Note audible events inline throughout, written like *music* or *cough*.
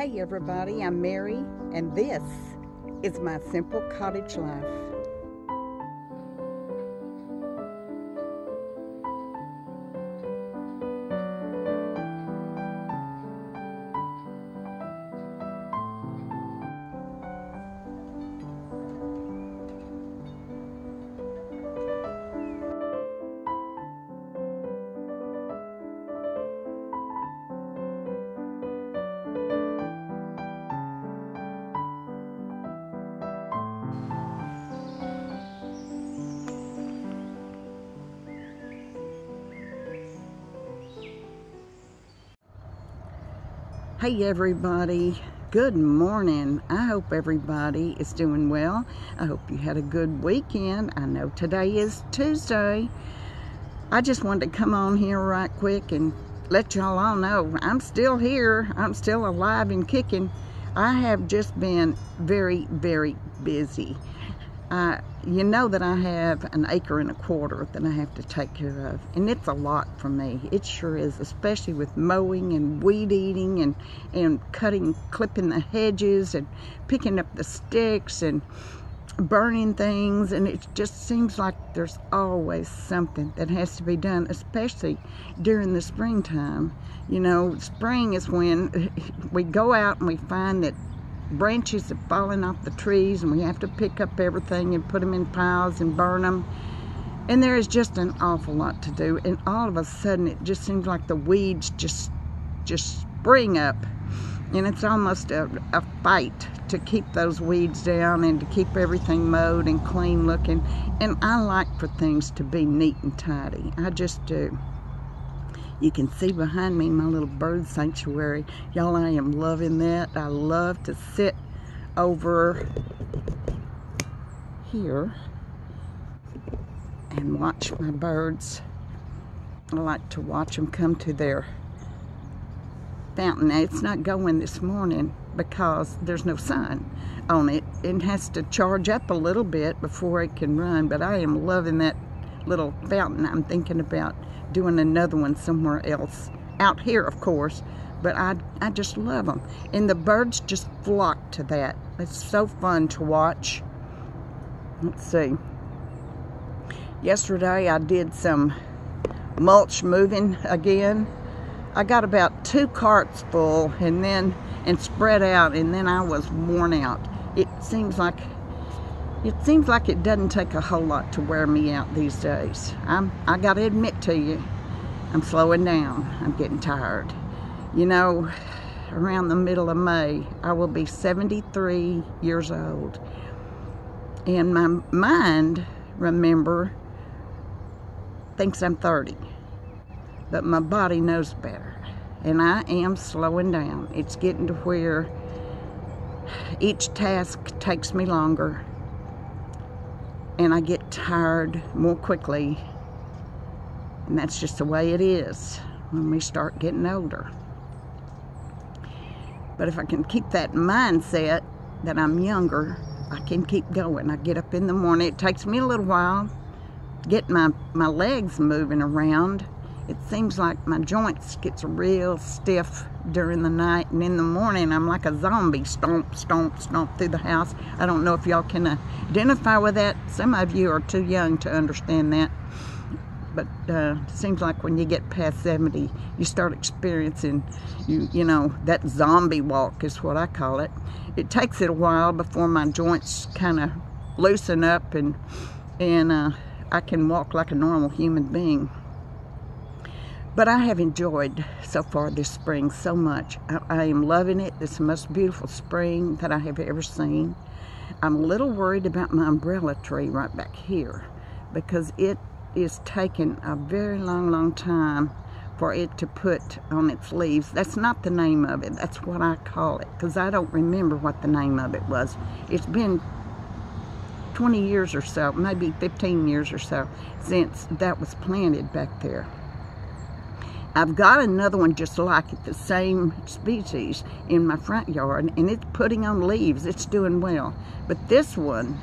Hey everybody, I'm Mary, and this is my simple cottage life. Hey everybody, good morning. I hope everybody is doing well. I hope you had a good weekend. I know today is Tuesday. I just wanted to come on here right quick and let y'all all know I'm still here. I'm still alive and kicking. I have just been very, very busy. I, you know that I have an acre and a quarter that I have to take care of and it's a lot for me. It sure is especially with mowing and weed eating and and cutting clipping the hedges and picking up the sticks and burning things and it just seems like there's always something that has to be done especially during the springtime. You know spring is when we go out and we find that branches have fallen off the trees and we have to pick up everything and put them in piles and burn them. And there is just an awful lot to do. And all of a sudden it just seems like the weeds just just spring up. And it's almost a, a fight to keep those weeds down and to keep everything mowed and clean looking. And I like for things to be neat and tidy. I just do. You can see behind me my little bird sanctuary. Y'all, I am loving that. I love to sit over here and watch my birds. I like to watch them come to their fountain. Now, it's not going this morning because there's no sun on it. It has to charge up a little bit before it can run, but I am loving that little fountain. I'm thinking about doing another one somewhere else. Out here, of course, but I, I just love them. And the birds just flock to that. It's so fun to watch. Let's see. Yesterday I did some mulch moving again. I got about two carts full and then and spread out and then I was worn out. It seems like it seems like it doesn't take a whole lot to wear me out these days. I'm, I gotta admit to you, I'm slowing down. I'm getting tired. You know, around the middle of May, I will be 73 years old. And my mind, remember, thinks I'm 30. But my body knows better. And I am slowing down. It's getting to where each task takes me longer and I get tired more quickly. And that's just the way it is when we start getting older. But if I can keep that mindset that I'm younger, I can keep going. I get up in the morning. It takes me a little while to get my, my legs moving around. It seems like my joints gets real stiff during the night and in the morning I'm like a zombie. Stomp stomp stomp through the house. I don't know if y'all can identify with that. Some of you are too young to understand that. But uh, it seems like when you get past 70 you start experiencing you you know that zombie walk is what I call it. It takes it a while before my joints kind of loosen up and and uh, I can walk like a normal human being but I have enjoyed so far this spring so much. I, I, am loving it. It's the most beautiful spring that I have ever seen. I'm a little worried about my umbrella tree right back here because it is taking a very long, long time for it to put on its leaves. That's not the name of it. That's what I call it because I don't remember what the name of it was. It's been 20 years or so, maybe 15 years or so since that was planted back there. I've got another one just like it, the same species in my front yard, and it's putting on leaves. It's doing well. But this one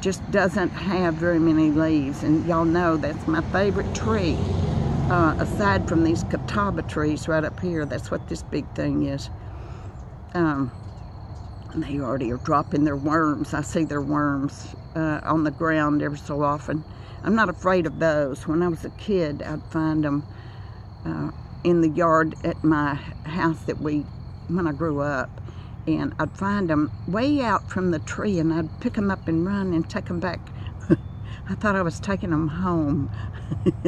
just doesn't have very many leaves, and y'all know that's my favorite tree. Uh, aside from these catawba trees right up here, that's what this big thing is. Um, they already are dropping their worms. I see their worms uh, on the ground every so often. I'm not afraid of those. When I was a kid, I'd find them uh, in the yard at my house that we, when I grew up. And I'd find them way out from the tree and I'd pick them up and run and take them back. *laughs* I thought I was taking them home. *laughs*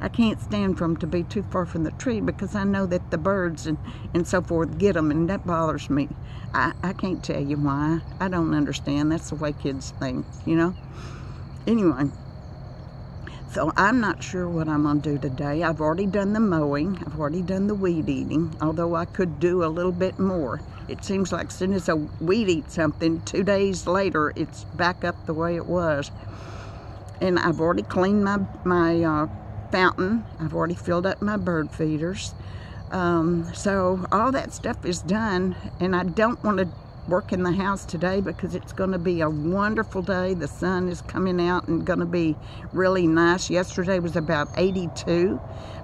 I can't stand for them to be too far from the tree because I know that the birds and, and so forth get them and that bothers me. I, I can't tell you why. I don't understand. That's the way kids think, you know? Anyway, so I'm not sure what I'm going to do today. I've already done the mowing. I've already done the weed eating, although I could do a little bit more. It seems like as soon as a weed eat something, two days later, it's back up the way it was. And I've already cleaned my, my uh, fountain. I've already filled up my bird feeders. Um, so all that stuff is done and I don't want to work in the house today because it's going to be a wonderful day. The sun is coming out and going to be really nice. Yesterday was about 82,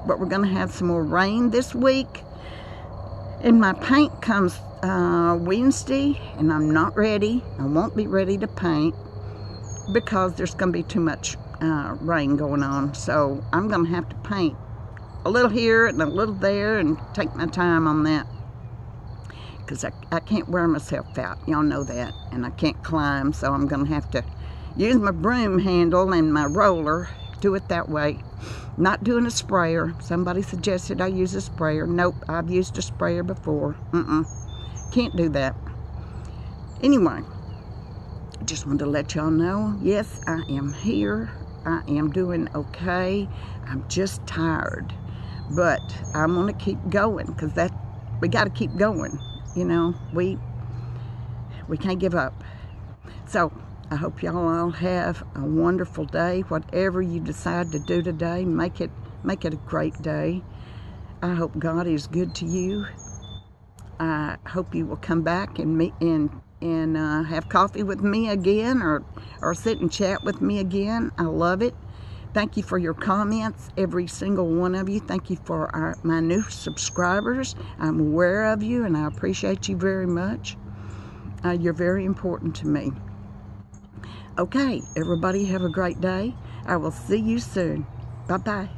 but we're going to have some more rain this week. And my paint comes uh, Wednesday and I'm not ready. I won't be ready to paint because there's going to be too much uh, rain going on. So I'm going to have to paint a little here and a little there and take my time on that because I, I can't wear myself out. Y'all know that. And I can't climb, so I'm going to have to use my broom handle and my roller. Do it that way. Not doing a sprayer. Somebody suggested I use a sprayer. Nope, I've used a sprayer before. Mm-mm. Can't do that. Anyway, just wanted to let y'all know, yes, I am here. I am doing okay. I'm just tired but I'm gonna keep going because that we got to keep going. You know, we we can't give up. So I hope y'all all have a wonderful day. Whatever you decide to do today, make it make it a great day. I hope God is good to you. I hope you will come back and meet and and uh, have coffee with me again or or sit and chat with me again. I love it. Thank you for your comments, every single one of you. Thank you for our, my new subscribers. I'm aware of you and I appreciate you very much. Uh, you're very important to me. Okay, everybody have a great day. I will see you soon. Bye-bye.